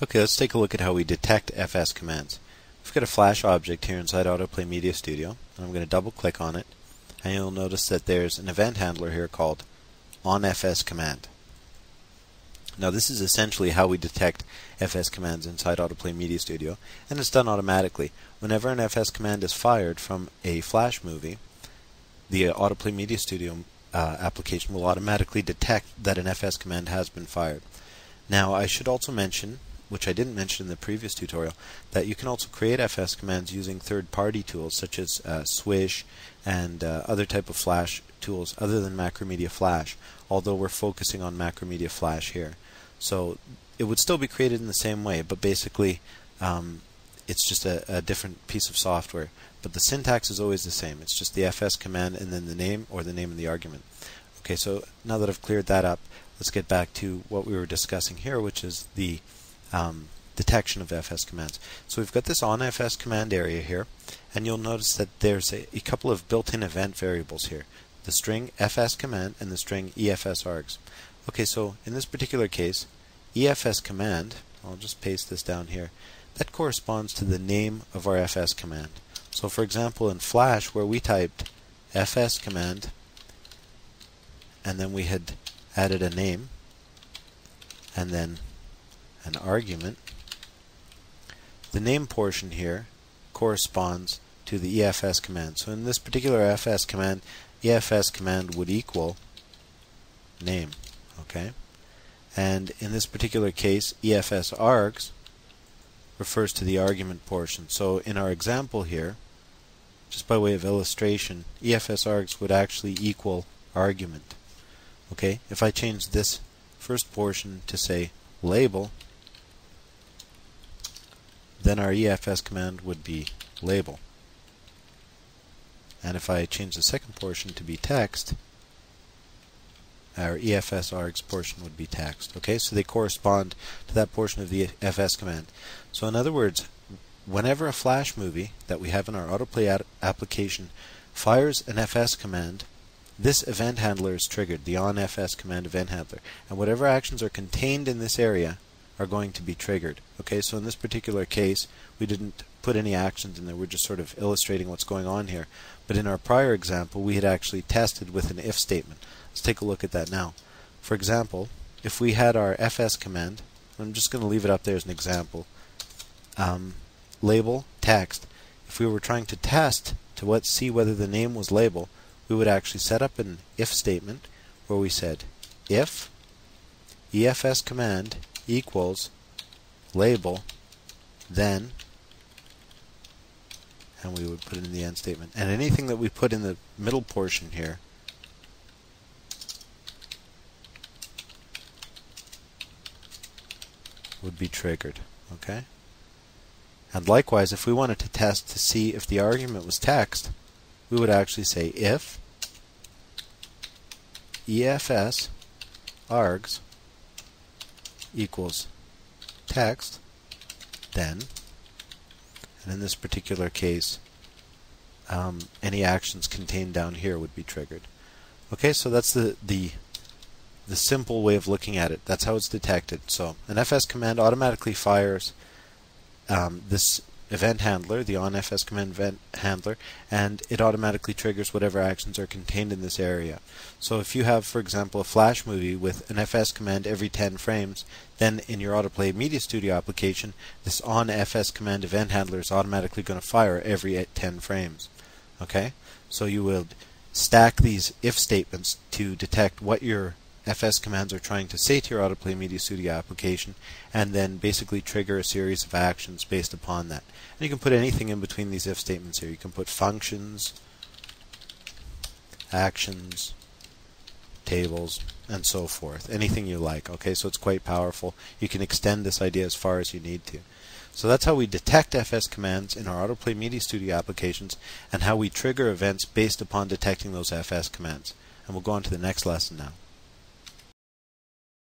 Okay, let's take a look at how we detect FS commands. We've got a Flash object here inside Autoplay Media Studio, and I'm going to double click on it, and you'll notice that there's an event handler here called onFS command. Now this is essentially how we detect FS commands inside Autoplay Media Studio, and it's done automatically. Whenever an FS command is fired from a Flash movie, the Autoplay Media Studio uh, application will automatically detect that an FS command has been fired. Now I should also mention which I didn't mention in the previous tutorial, that you can also create FS commands using third-party tools such as uh, Swish and uh, other type of Flash tools other than Macromedia Flash, although we're focusing on Macromedia Flash here. So it would still be created in the same way, but basically um, it's just a, a different piece of software. But the syntax is always the same. It's just the FS command and then the name or the name of the argument. Okay, so now that I've cleared that up, let's get back to what we were discussing here, which is the um, detection of FS commands. So we've got this on FS command area here, and you'll notice that there's a, a couple of built-in event variables here. The string fs command and the string efs args. Okay, so in this particular case, efs command, I'll just paste this down here, that corresponds to the name of our fs command. So for example, in Flash, where we typed fs command, and then we had added a name, and then an argument. The name portion here corresponds to the EFS command. So in this particular FS command, EFS command would equal name. Okay? And in this particular case, EFS args refers to the argument portion. So in our example here, just by way of illustration, EFS args would actually equal argument. Okay? If I change this first portion to say label, then our EFS command would be label. And if I change the second portion to be text, our EFS args portion would be text. Okay, so they correspond to that portion of the FS command. So in other words, whenever a Flash movie that we have in our autoplay application fires an FS command, this event handler is triggered, the onFS command event handler. And whatever actions are contained in this area are going to be triggered. Okay, so in this particular case, we didn't put any actions in there. We're just sort of illustrating what's going on here. But in our prior example, we had actually tested with an if statement. Let's take a look at that now. For example, if we had our fs command, I'm just going to leave it up there as an example, um, label text. If we were trying to test to what see whether the name was label, we would actually set up an if statement where we said if efs command equals label, then, and we would put it in the end statement. And anything that we put in the middle portion here would be triggered. Okay? And likewise, if we wanted to test to see if the argument was text, we would actually say if EFS args equals text, then, and in this particular case, um, any actions contained down here would be triggered. Okay, so that's the, the the simple way of looking at it. That's how it's detected. So an FS command automatically fires um, this event handler, the onFS command event handler, and it automatically triggers whatever actions are contained in this area. So if you have, for example, a Flash movie with an FS command every 10 frames, then in your Autoplay Media Studio application, this onFS command event handler is automatically going to fire every 10 frames. Okay? So you will stack these if statements to detect what your FS commands are trying to say to your Autoplay Media Studio application, and then basically trigger a series of actions based upon that. And you can put anything in between these if statements here. You can put functions, actions, tables, and so forth. Anything you like. Okay, so it's quite powerful. You can extend this idea as far as you need to. So that's how we detect FS commands in our Autoplay Media Studio applications and how we trigger events based upon detecting those FS commands. And we'll go on to the next lesson now.